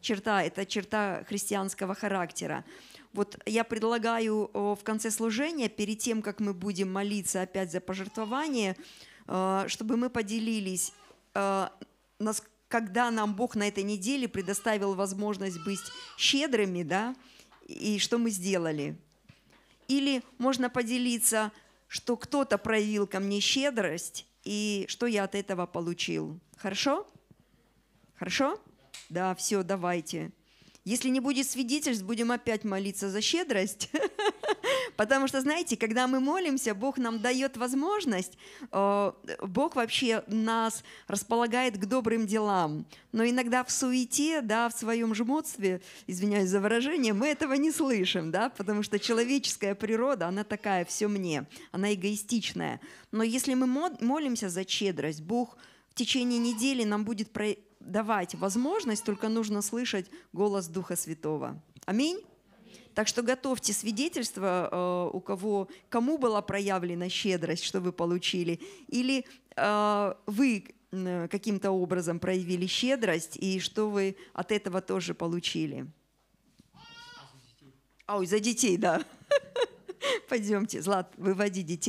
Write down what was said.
черта, это черта христианского характера. Вот я предлагаю в конце служения, перед тем, как мы будем молиться опять за пожертвование, э, чтобы мы поделились, э, когда нам Бог на этой неделе предоставил возможность быть щедрыми, да, и что мы сделали. Или можно поделиться, что кто-то проявил ко мне щедрость, и что я от этого получил. Хорошо? Хорошо? Да, все, давайте. Если не будет свидетельств, будем опять молиться за щедрость. Потому что, знаете, когда мы молимся, Бог нам дает возможность, э, Бог вообще нас располагает к добрым делам. Но иногда в суете, да, в своем жмотстве, извиняюсь за выражение, мы этого не слышим, да, потому что человеческая природа, она такая, все мне, она эгоистичная. Но если мы молимся за щедрость, Бог в течение недели нам будет давать возможность, только нужно слышать голос Духа Святого. Аминь. Так что готовьте свидетельство, э, у кого, кому была проявлена щедрость, что вы получили, или э, вы каким-то образом проявили щедрость, и что вы от этого тоже получили. А, ой, за детей, да. Пойдемте, Злат, выводи детей.